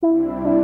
Música